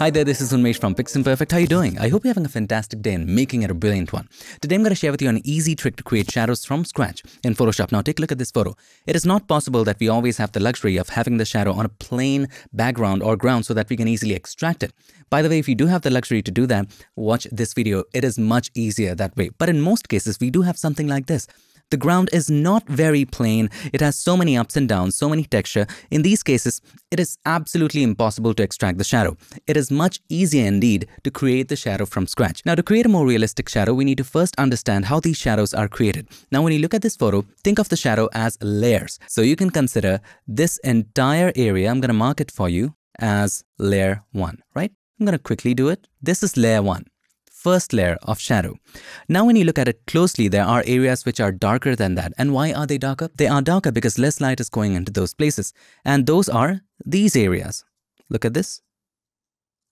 Hi there, this is Unmesh from Piximperfect. How are you doing? I hope you're having a fantastic day and making it a brilliant one. Today I'm going to share with you an easy trick to create shadows from scratch in Photoshop. Now take a look at this photo. It is not possible that we always have the luxury of having the shadow on a plain background or ground so that we can easily extract it. By the way, if you do have the luxury to do that, watch this video. It is much easier that way. But in most cases, we do have something like this. The ground is not very plain. It has so many ups and downs, so many texture. In these cases, it is absolutely impossible to extract the shadow. It is much easier indeed to create the shadow from scratch. Now to create a more realistic shadow, we need to first understand how these shadows are created. Now when you look at this photo, think of the shadow as layers. So you can consider this entire area, I'm to mark it for you as layer 1, right? I'm to quickly do it. This is layer 1 first layer of shadow. Now when you look at it closely, there are areas which are darker than that. And why are they darker? They are darker because less light is going into those places. And those are these areas. Look at this.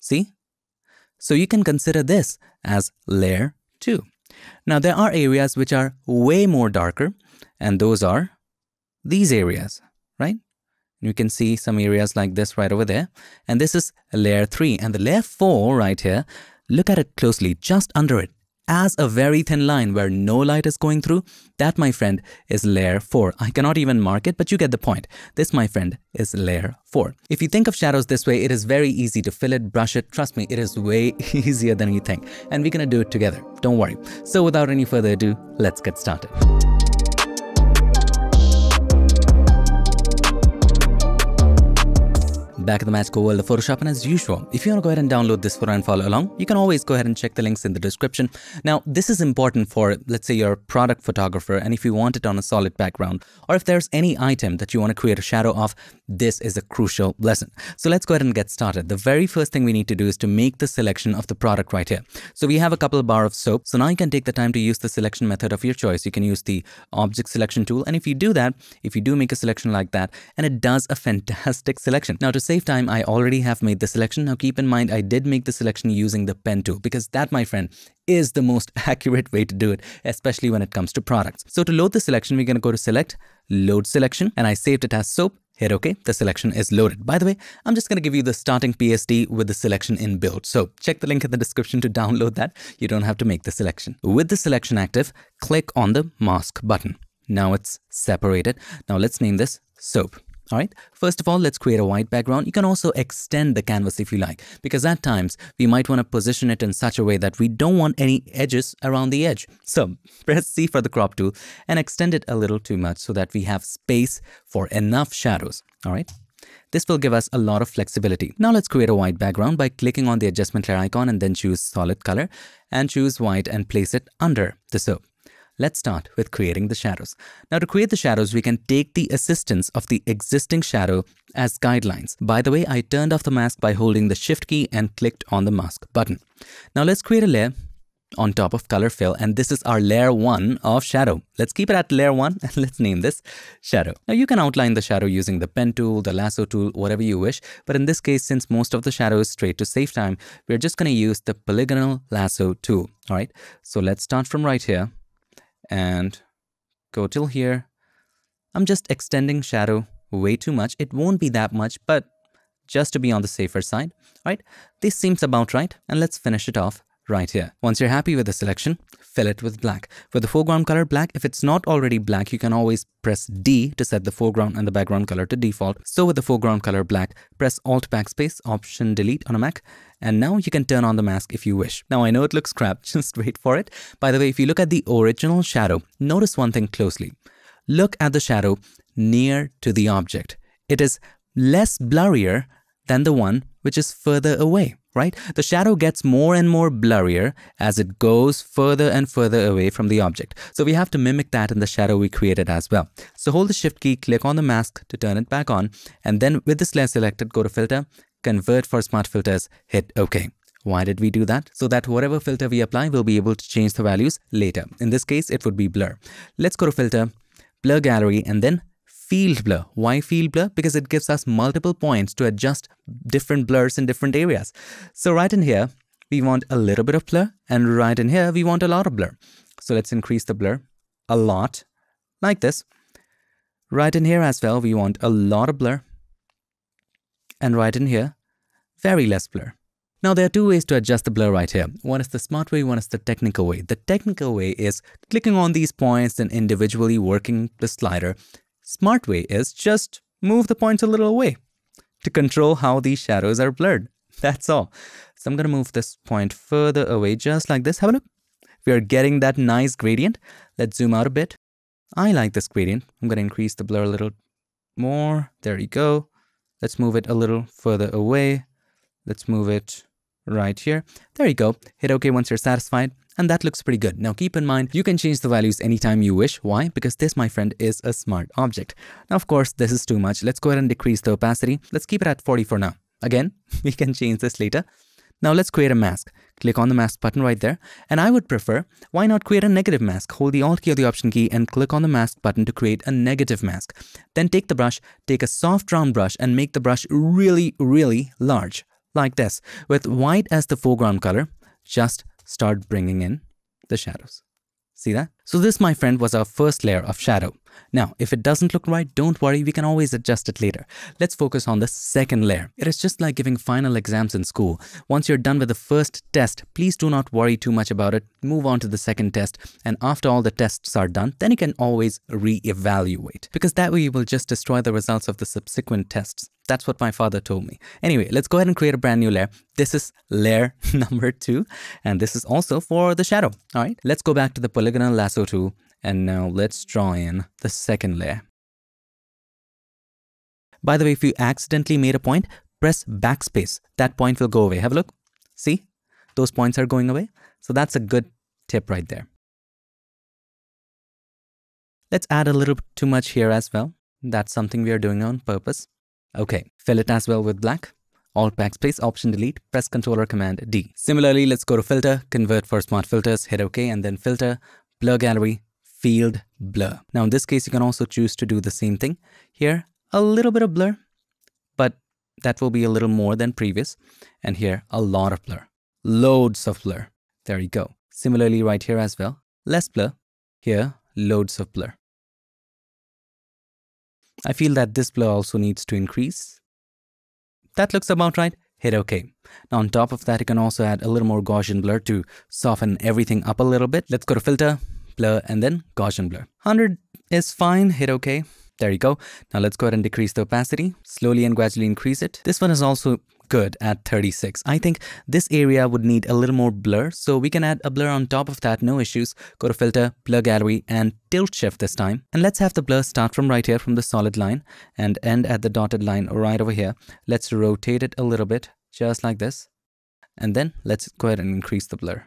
See? So you can consider this as layer 2. Now there are areas which are way more darker and those are these areas, right? You can see some areas like this right over there. And this is layer 3. And the layer 4 right here, Look at it closely, just under it, as a very thin line where no light is going through, that, my friend, is layer 4. I cannot even mark it, but you get the point. This, my friend, is layer 4. If you think of shadows this way, it is very easy to fill it, brush it. Trust me, it is way easier than you think. And we're gonna do it together. Don't worry. So without any further ado, let's get started. Back in the magical world of Photoshop and as usual, if you want to go ahead and download this photo and follow along, you can always go ahead and check the links in the description. Now, this is important for, let's say you're a product photographer and if you want it on a solid background, or if there's any item that you want to create a shadow of, this is a crucial lesson. So let's go ahead and get started. The very first thing we need to do is to make the selection of the product right here. So we have a couple bar of soap. So now you can take the time to use the selection method of your choice. You can use the object selection tool. And if you do that, if you do make a selection like that, and it does a fantastic selection. Now to say save time, I already have made the selection. Now keep in mind, I did make the selection using the pen tool because that, my friend, is the most accurate way to do it, especially when it comes to products. So to load the selection, we're going to go to select, load selection, and I saved it as soap. Hit OK, the selection is loaded. By the way, I'm just going to give you the starting PSD with the selection inbuilt. So check the link in the description to download that. You don't have to make the selection. With the selection active, click on the mask button. Now it's separated. Now let's name this soap. All right, first of all, let's create a white background. You can also extend the canvas if you like, because at times we might want to position it in such a way that we don't want any edges around the edge. So press C for the crop tool and extend it a little too much so that we have space for enough shadows. All right. This will give us a lot of flexibility. Now let's create a white background by clicking on the adjustment layer icon and then choose solid color and choose white and place it under the soap. Let's start with creating the shadows. Now to create the shadows, we can take the assistance of the existing shadow as guidelines. By the way, I turned off the mask by holding the shift key and clicked on the mask button. Now let's create a layer on top of color fill and this is our layer 1 of shadow. Let's keep it at layer 1 and let's name this shadow. Now you can outline the shadow using the pen tool, the lasso tool, whatever you wish. But in this case, since most of the shadow is straight to save time, we're just going to use the polygonal lasso tool. All right, so let's start from right here and go till here. I'm just extending shadow way too much. It won't be that much, but just to be on the safer side, right? This seems about right, and let's finish it off right here. Once you're happy with the selection, fill it with black. For the foreground color black, if it's not already black, you can always press D to set the foreground and the background color to default. So with the foreground color black, press Alt Backspace, Option Delete on a Mac, and now you can turn on the mask if you wish. Now I know it looks crap, just wait for it. By the way, if you look at the original shadow, notice one thing closely. Look at the shadow near to the object. It is less blurrier than the one which is further away right? The shadow gets more and more blurrier as it goes further and further away from the object. So we have to mimic that in the shadow we created as well. So hold the shift key, click on the mask to turn it back on, and then with this layer selected, go to filter, convert for smart filters, hit OK. Why did we do that? So that whatever filter we apply, we'll be able to change the values later. In this case, it would be blur. Let's go to filter, blur gallery, and then field blur. Why field blur? Because it gives us multiple points to adjust different blurs in different areas. So right in here, we want a little bit of blur and right in here, we want a lot of blur. So let's increase the blur a lot like this. Right in here as well, we want a lot of blur. And right in here, very less blur. Now there are two ways to adjust the blur right here. One is the smart way, one is the technical way. The technical way is clicking on these points and individually working the slider. Smart way is just move the points a little away to control how these shadows are blurred. That's all. So I'm going to move this point further away just like this. Have a look. We are getting that nice gradient. Let's zoom out a bit. I like this gradient. I'm going to increase the blur a little more. There you go. Let's move it a little further away. Let's move it right here. There you go. Hit OK once you're satisfied. And that looks pretty good. Now keep in mind, you can change the values anytime you wish. Why? Because this, my friend, is a smart object. Now, of course, this is too much. Let's go ahead and decrease the opacity. Let's keep it at 40 for now. Again, we can change this later. Now let's create a mask. Click on the mask button right there. And I would prefer, why not create a negative mask? Hold the Alt key or the Option key and click on the mask button to create a negative mask. Then take the brush, take a soft round brush and make the brush really, really large like this. With white as the foreground color, just start bringing in the shadows. See that? So this, my friend, was our first layer of shadow. Now, if it doesn't look right, don't worry, we can always adjust it later. Let's focus on the second layer. It is just like giving final exams in school. Once you're done with the first test, please do not worry too much about it. Move on to the second test. And after all the tests are done, then you can always re-evaluate. Because that way you will just destroy the results of the subsequent tests. That's what my father told me. Anyway, let's go ahead and create a brand new layer. This is layer number two, and this is also for the shadow. All right, let's go back to the polygonal lasso tool and now let's draw in the second layer. By the way, if you accidentally made a point, press backspace. That point will go away. Have a look. See? Those points are going away. So that's a good tip right there. Let's add a little too much here as well. That's something we are doing on purpose. Okay, fill it as well with black. Alt backspace, Option delete, press Controller Command D. Similarly, let's go to Filter, Convert for Smart Filters, hit OK, and then Filter, Blur Gallery, field blur. Now in this case, you can also choose to do the same thing. Here, a little bit of blur, but that will be a little more than previous. And here, a lot of blur, loads of blur. There you go. Similarly right here as well, less blur. Here, loads of blur. I feel that this blur also needs to increase. That looks about right. Hit OK. Now on top of that, you can also add a little more Gaussian blur to soften everything up a little bit. Let's go to Filter, blur, and then Gaussian blur. 100 is fine, hit OK. There you go. Now let's go ahead and decrease the opacity, slowly and gradually increase it. This one is also good at 36. I think this area would need a little more blur, so we can add a blur on top of that, no issues. Go to filter, blur gallery, and tilt shift this time. And let's have the blur start from right here from the solid line and end at the dotted line right over here. Let's rotate it a little bit, just like this. And then let's go ahead and increase the blur.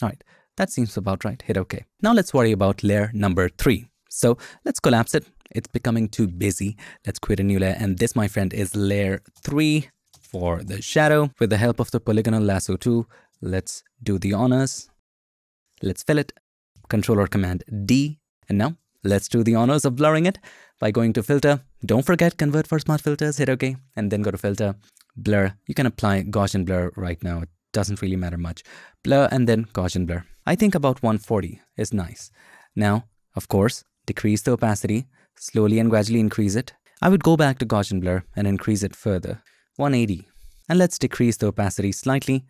All right, that seems about right. Hit OK. Now let's worry about layer number three. So let's collapse it. It's becoming too busy. Let's create a new layer. And this, my friend, is layer three for the shadow. With the help of the polygonal lasso tool, let's do the honors. Let's fill it. Control or Command D. And now let's do the honors of blurring it by going to filter. Don't forget convert for smart filters. Hit OK. And then go to filter, blur. You can apply Gaussian blur right now. It doesn't really matter much. Blur and then Gaussian blur. I think about 140 is nice. Now, of course, decrease the opacity, slowly and gradually increase it. I would go back to Gaussian blur and increase it further, 180. And let's decrease the opacity slightly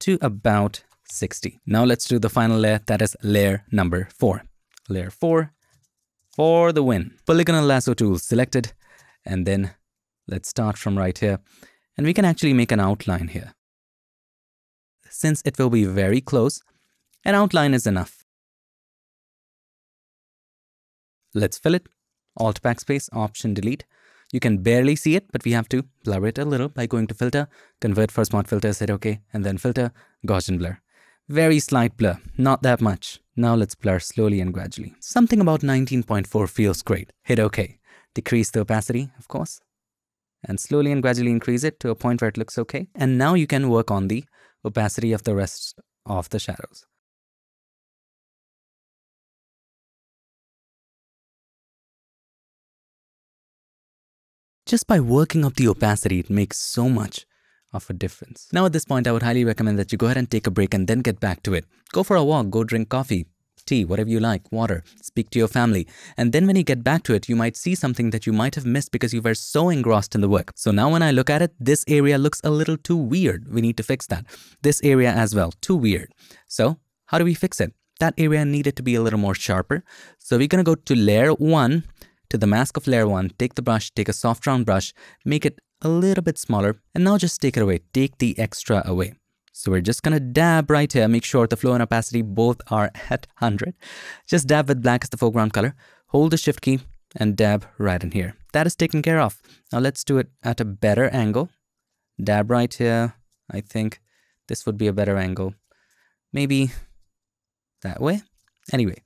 to about 60. Now let's do the final layer, that is layer number 4. Layer 4 for the win. Polygonal lasso tool selected, and then let's start from right here. And we can actually make an outline here. Since it will be very close, an outline is enough. Let's fill it. Alt backspace, Option delete. You can barely see it, but we have to blur it a little by going to Filter, Convert for Smart Filters, hit OK, and then Filter, Gaussian Blur. Very slight blur, not that much. Now let's blur slowly and gradually. Something about 19.4 feels great. Hit OK. Decrease the opacity, of course. And slowly and gradually increase it to a point where it looks okay. And now you can work on the opacity of the rest of the shadows. Just by working up the opacity, it makes so much of a difference. Now at this point, I would highly recommend that you go ahead and take a break and then get back to it. Go for a walk, go drink coffee, tea, whatever you like, water, speak to your family. And then when you get back to it, you might see something that you might have missed because you were so engrossed in the work. So now when I look at it, this area looks a little too weird. We need to fix that. This area as well, too weird. So how do we fix it? That area needed to be a little more sharper. So we're to go to layer 1, to the mask of layer 1, take the brush, take a soft round brush, make it a little bit smaller, and now just take it away. Take the extra away. So we're just gonna dab right here, make sure the flow and opacity both are at 100. Just dab with black as the foreground color, hold the shift key and dab right in here. That is taken care of. Now let's do it at a better angle. Dab right here. I think this would be a better angle. Maybe that way. Anyway,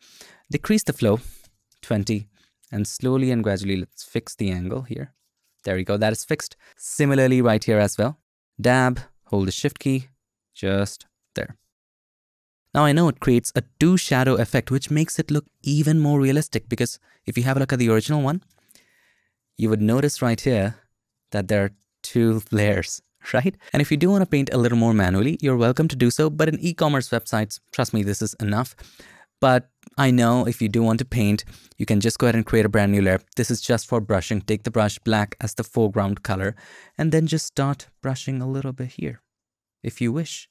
decrease the flow, 20, and slowly and gradually let's fix the angle here. There we go, that is fixed. Similarly right here as well. Dab, hold the shift key, just there. Now I know it creates a two shadow effect which makes it look even more realistic because if you have a look at the original one, you would notice right here that there are two layers, right? And if you do want to paint a little more manually, you're welcome to do so, but in e-commerce websites, trust me, this is enough. But I know if you do want to paint, you can just go ahead and create a brand new layer. This is just for brushing. Take the brush black as the foreground color and then just start brushing a little bit here if you wish.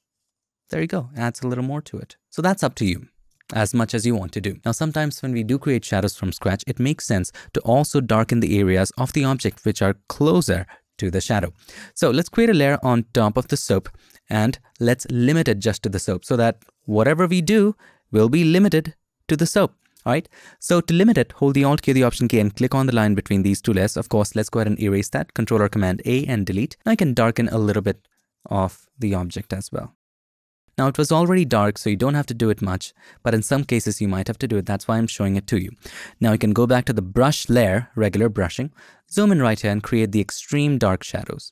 There you go, adds a little more to it. So that's up to you as much as you want to do. Now sometimes when we do create shadows from scratch, it makes sense to also darken the areas of the object which are closer to the shadow. So let's create a layer on top of the soap and let's limit it just to the soap so that whatever we do will be limited to the soap. Alright, so to limit it, hold the Alt key the Option key and click on the line between these two layers. Of course, let's go ahead and erase that. Controller Command A and delete. I can darken a little bit of the object as well. Now it was already dark, so you don't have to do it much, but in some cases you might have to do it. That's why I'm showing it to you. Now you can go back to the brush layer, regular brushing, zoom in right here and create the extreme dark shadows.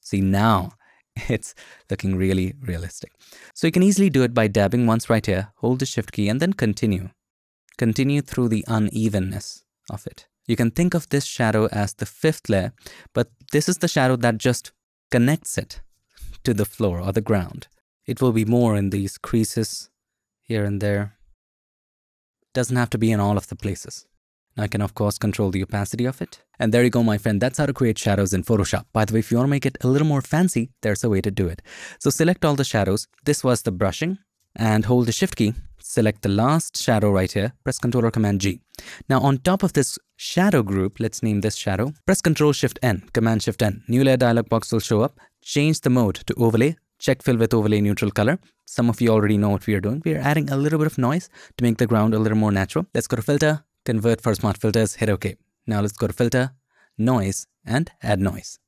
See now, it's looking really realistic. So you can easily do it by dabbing once right here, hold the shift key and then continue. Continue through the unevenness of it. You can think of this shadow as the fifth layer, but this is the shadow that just connects it to the floor or the ground. It will be more in these creases here and there. Doesn't have to be in all of the places. I can of course control the opacity of it. And there you go my friend, that's how to create shadows in Photoshop. By the way, if you want to make it a little more fancy, there's a way to do it. So select all the shadows. This was the brushing and hold the shift key. Select the last shadow right here, press Ctrl or Command G. Now on top of this shadow group, let's name this shadow, press Ctrl Shift N, Command Shift N. New layer dialog box will show up. Change the mode to overlay, check fill with overlay neutral color. Some of you already know what we are doing. We are adding a little bit of noise to make the ground a little more natural. Let's go to filter, convert for smart filters, hit OK. Now let's go to filter, noise, and add noise.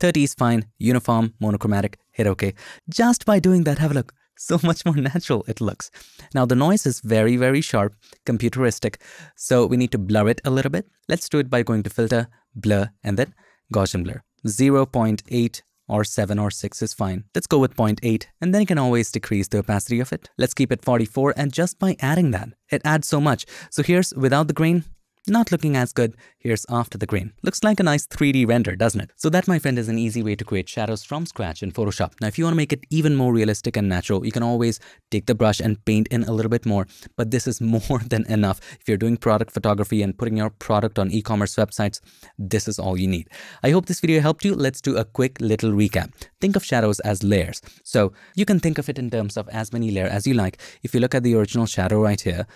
30 is fine, uniform, monochromatic, hit OK. Just by doing that, have a look. So much more natural it looks. Now the noise is very, very sharp, computeristic, so we need to blur it a little bit. Let's do it by going to filter, blur, and then Gaussian blur. 0.8 or 7 or 6 is fine. Let's go with 0.8 and then you can always decrease the opacity of it. Let's keep it 44 and just by adding that, it adds so much. So here's without the grain, not looking as good. Here's after the grain. Looks like a nice 3D render, doesn't it? So that, my friend, is an easy way to create shadows from scratch in Photoshop. Now, if you want to make it even more realistic and natural, you can always take the brush and paint in a little bit more, but this is more than enough. If you're doing product photography and putting your product on e-commerce websites, this is all you need. I hope this video helped you. Let's do a quick little recap. Think of shadows as layers. So you can think of it in terms of as many layers as you like. If you look at the original shadow right here,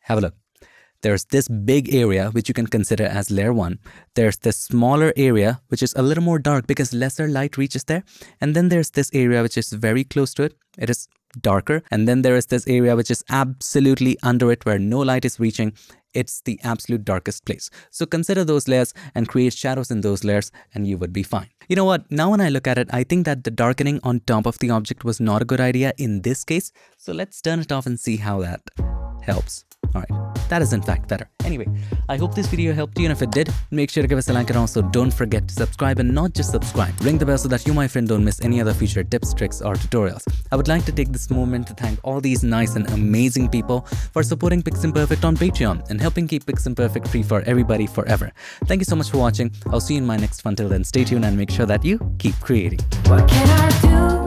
have a look there's this big area which you can consider as layer 1. There's this smaller area which is a little more dark because lesser light reaches there. And then there's this area which is very close to it. It is darker. And then there is this area which is absolutely under it where no light is reaching. It's the absolute darkest place. So consider those layers and create shadows in those layers and you would be fine. You know what? Now when I look at it, I think that the darkening on top of the object was not a good idea in this case. So let's turn it off and see how that helps. Alright, that is in fact better. Anyway, I hope this video helped you and if it did, make sure to give us a like and also don't forget to subscribe and not just subscribe. Ring the bell so that you my friend don't miss any other future tips, tricks or tutorials. I would like to take this moment to thank all these nice and amazing people for supporting Piximperfect on Patreon and helping keep Piximperfect free for everybody forever. Thank you so much for watching. I'll see you in my next fun. Till then, stay tuned and make sure that you keep creating. What can I do?